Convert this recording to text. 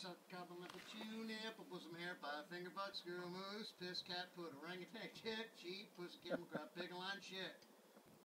suck, cobble, nipple, chew, nipple, pull some hair, five finger, butt, screw, moose, piss, cat, put orangutan, chick, cheap, pussy, camel, crab, pig, line, shit.